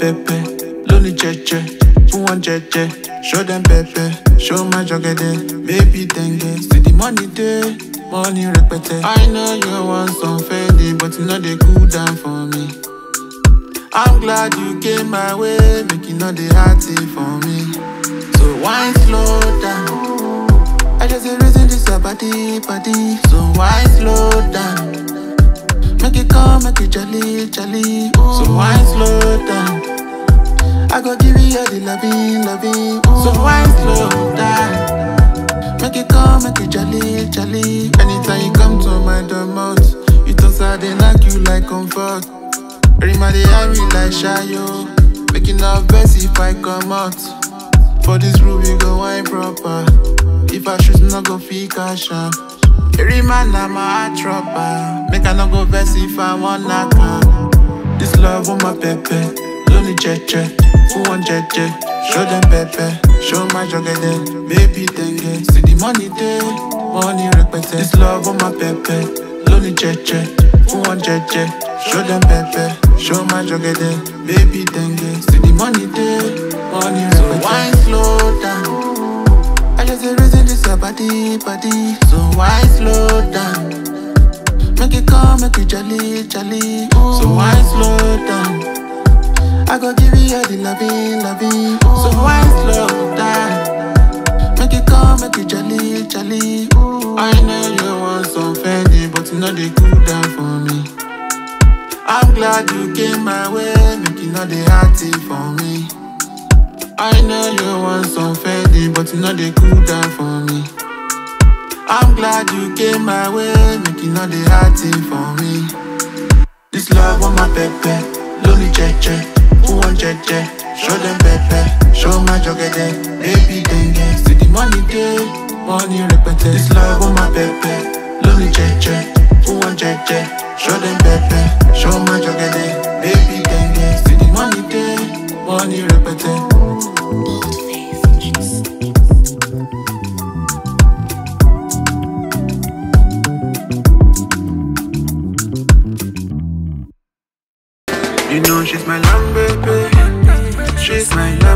pepe, jẹjẹ, fún wọn jẹjẹ. Show them pepe, show my jọgẹdẹ, baby dengue. See the money dey, money rẹpẹtẹ. I know you want some Fendi, but you no dey cool down for me. I'm glad you came my way, you know the hearty for me. So wine slow down. I just a reason this your body, body. So wine slow down. Make it come, make it jolly, jolly. So wine slow down. Like comfort. Rima they have me like Shayo. Making up best if I come out. For this room we go wine proper. If I shoot, not go feel cash man I'm a heart dropper. Make I not go best if I want knock This love on my pepe, lonely cheche, who want cheche. Show them pepe, show my jogede, baby dengue. See the money there, money request. This love on my pepe, lonely cheche, who want cheche. Show them pepe, show my jogede, eh. baby dengue. See the money there, money request. So wine slow down. I just a reason this your body, body. So why slow down? Make it come, make it jolly, jolly. So why slow down? I go give you all the loving, loving. So why slow down? Make it come, make it jolly, jolly. I know you know they cool down for me. I'm glad you came my way, make you know they hearty for me. I know you want some Fendi, but you know they cool down for me. I'm glad you came my way, make you know they hearty for me. This love on my pepe, lonely cheche, who want cheche? Show them pepe, show my jogede, baby dengue. See the money day, money repete. This love on my pepe, who? Show them pepe, show my jogede, baby dengue. See the money day, money repete. You know she's my love, baby. She's my love.